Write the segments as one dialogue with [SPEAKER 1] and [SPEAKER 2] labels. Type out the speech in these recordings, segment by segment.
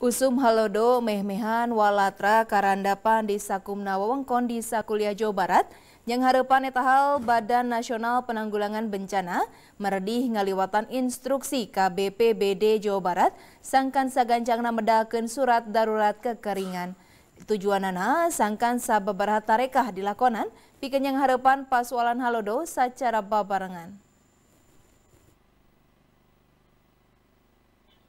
[SPEAKER 1] Usum halodo mehmehan walatra karandapan di Sakumna Wewengkon di Sakulia Jawa Barat yang harapan etahal Badan Nasional Penanggulangan Bencana meredih ngaliwatan instruksi KBPBD Jawa Barat sangkan sagancangna medaken surat darurat kekeringan. Tujuan Tujuanana sangkan sababaraha tarekah dilakonan piken yang harapan pasualan halodo secara babarengan.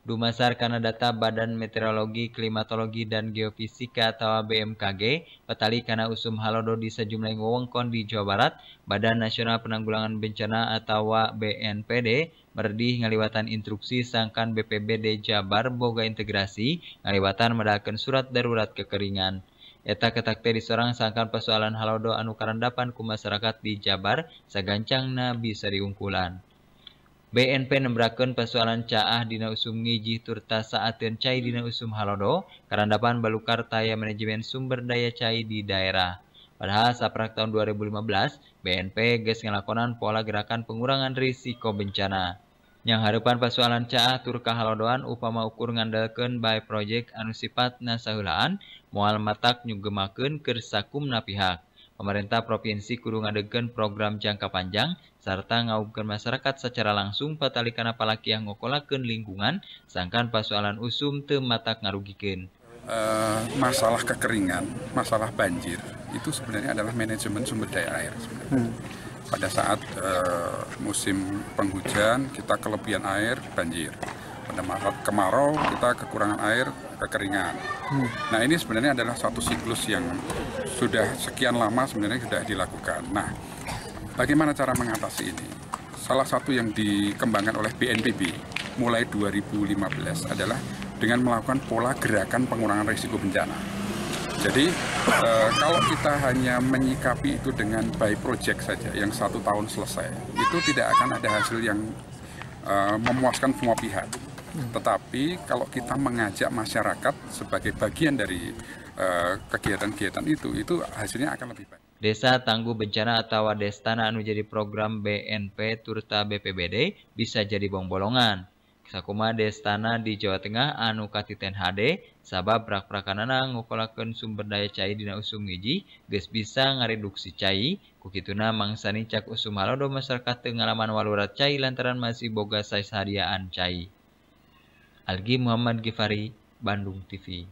[SPEAKER 2] Dumasar karena data Badan Meteorologi, Klimatologi, dan Geofisika atau BMKG, petali karena usum halodo di sejumlah wewengkon di Jawa Barat, Badan Nasional Penanggulangan Bencana atau BNPD merdih ngaliwatan instruksi sangkan BPBD Jabar boga integrasi ngaliwatan medakan surat darurat kekeringan. Eta ketak di seorang sangkan persoalan halodo anu karandapan ku masyarakat di Jabar sagancangna bisa diungkulan. BNP nembrakeun persoalan caah dina usum ngiji turta saateun cai dina usum halodo karandapan balukar taya manajemen sumber daya cai di daerah. Padahal saprak tahun 2015, BNP geus ngelakonan pola gerakan pengurangan risiko bencana. Yang harapan persoalan caah turka halodoan upama ukur ngandalkeun by project anu sifatna sahulaan moal matak nyugemakeun keur sakumna pihak pemerintah provinsi kudu ngadegeun program jangka panjang serta ngaumkeun masyarakat secara langsung patalikana palaki yang ngokolakeun lingkungan sangkan persoalan usum teu matak ngarugikeun.
[SPEAKER 3] Uh, masalah kekeringan, masalah banjir itu sebenarnya adalah manajemen sumber daya air. Hmm. Pada saat uh, musim penghujan kita kelebihan air banjir pada kemarau kita kekurangan air kekeringan. Hmm. Nah ini sebenarnya adalah satu siklus yang sudah sekian lama sebenarnya sudah dilakukan. Nah bagaimana cara mengatasi ini? Salah satu yang dikembangkan oleh BNPB mulai 2015 adalah dengan melakukan pola gerakan pengurangan risiko bencana. Jadi eh, kalau kita hanya menyikapi itu dengan by project saja yang satu tahun selesai, itu tidak akan ada hasil yang uh, memuaskan semua pihak. Tetapi kalau kita mengajak masyarakat sebagai bagian dari eh, kegiatan-kegiatan uh, itu, itu hasilnya akan lebih baik.
[SPEAKER 2] Desa Tangguh Bencana atau Destana anu jadi program BNP turta BPBD bisa jadi bong-bolongan. Sakuma Destana di Jawa Tengah anu katiten HD sabab prak-prakanana ngukolakeun sumber daya cai dina usum ngiji geus bisa ngareduksi cai kukituna mangsani cak usum halodo masyarakat teu ngalaman walurat cai lantaran masih boga sais hadiaan cai. Algi Muhammad Gifari, Bandung TV.